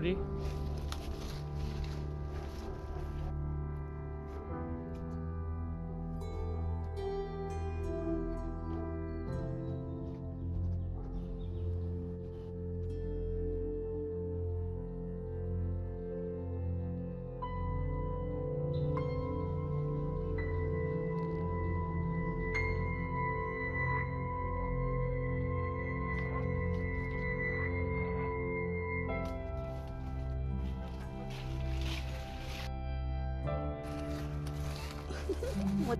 everybody. 我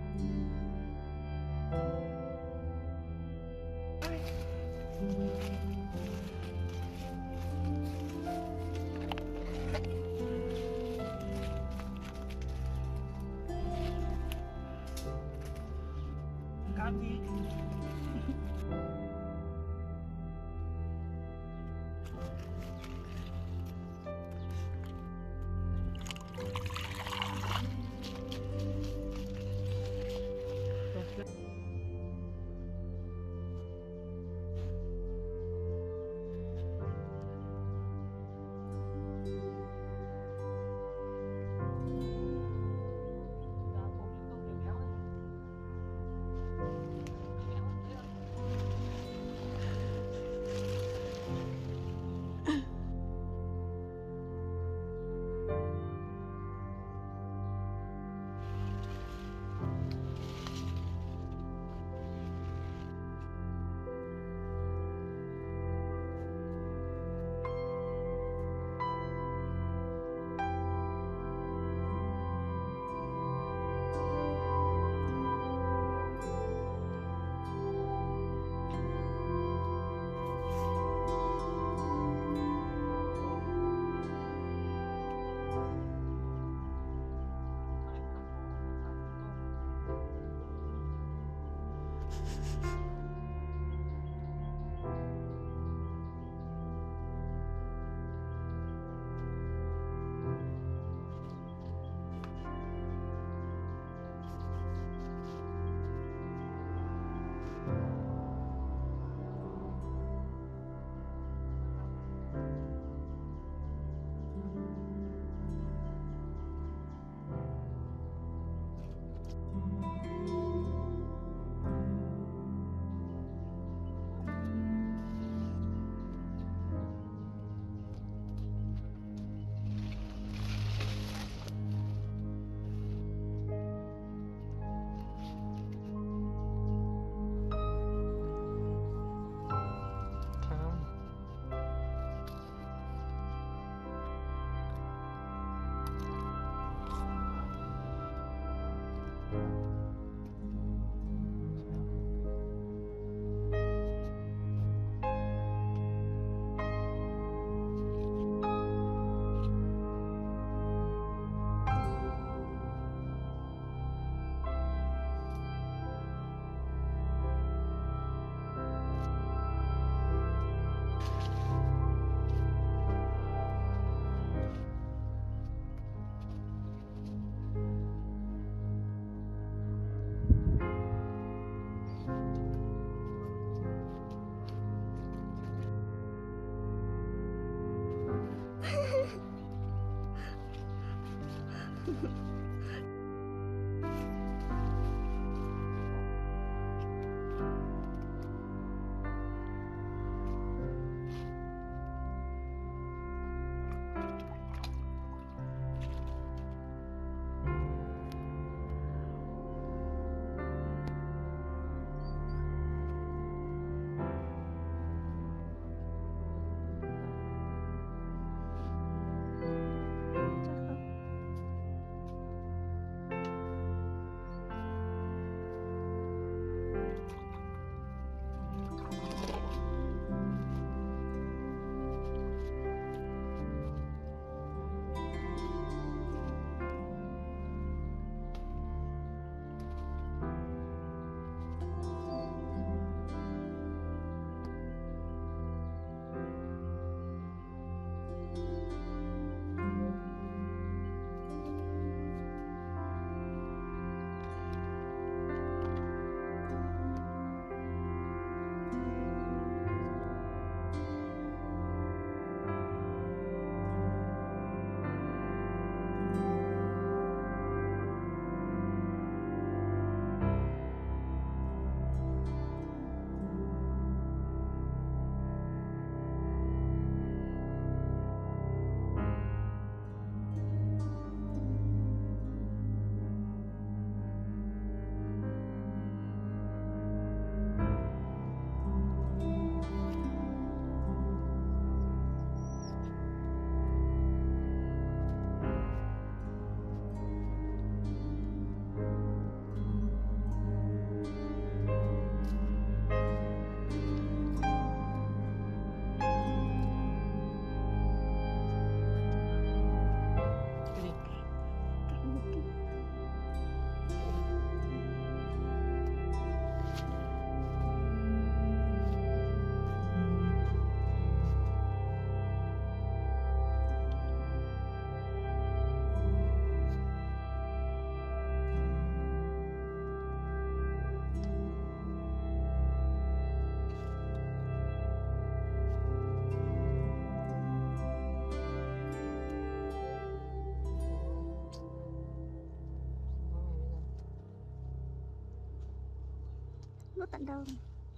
nó tận đâu?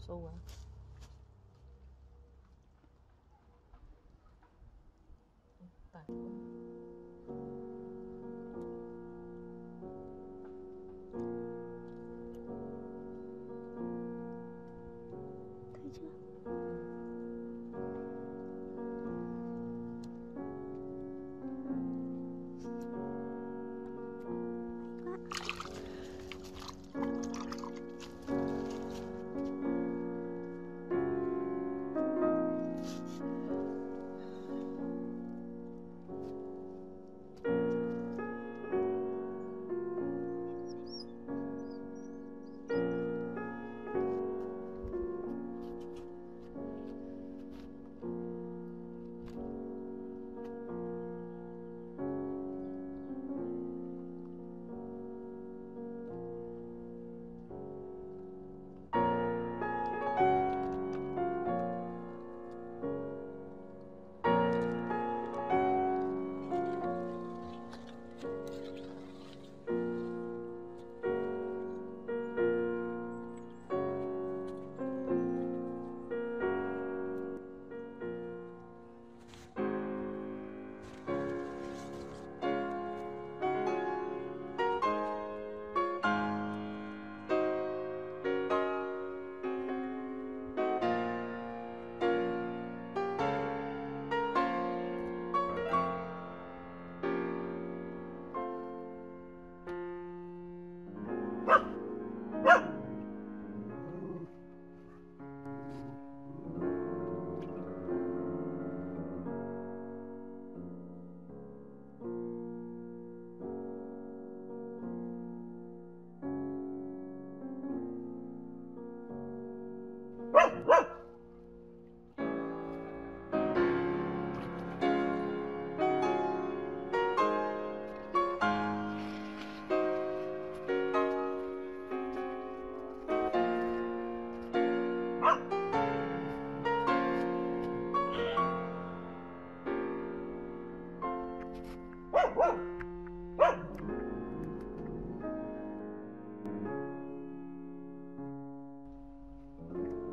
Xô à. Tạt quá. Thank you.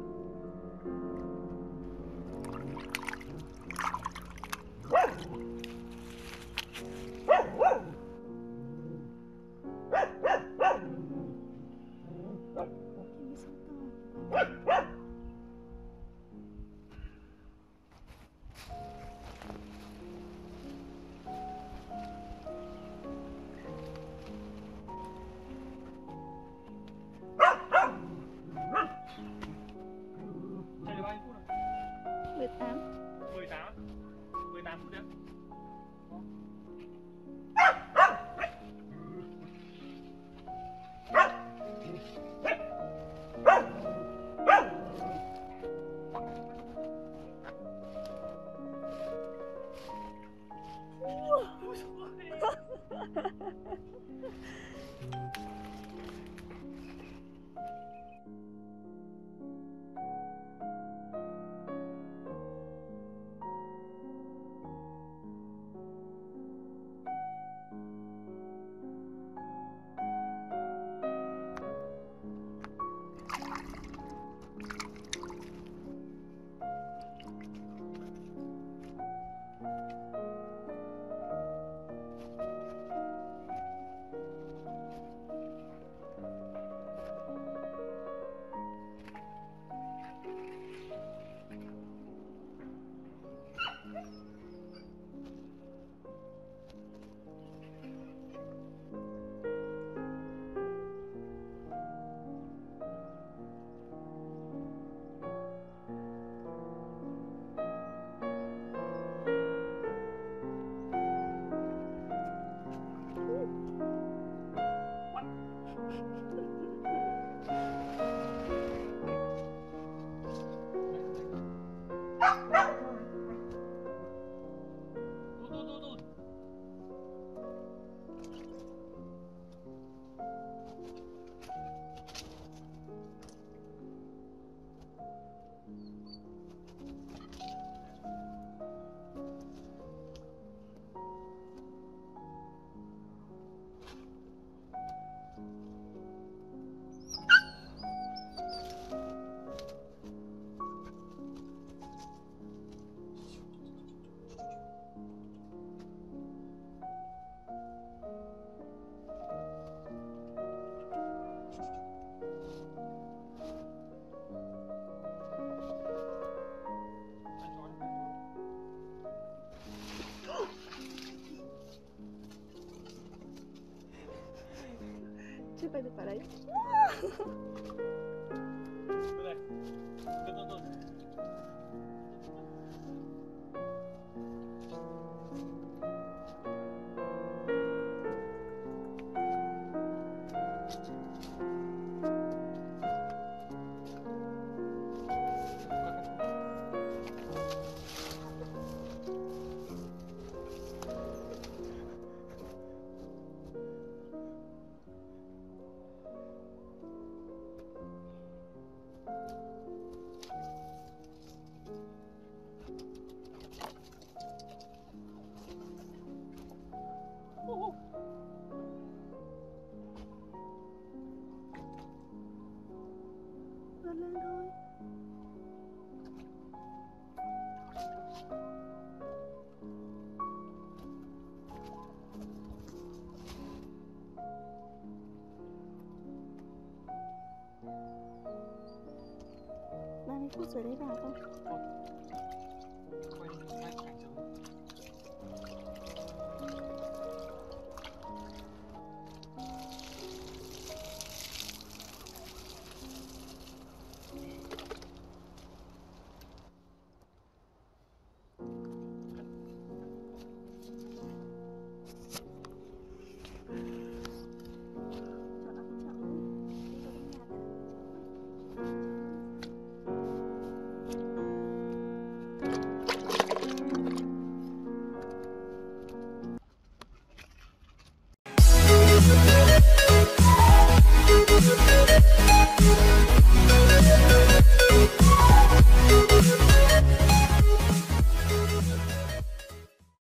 Você vai deparar isso? Não. Giới đấy.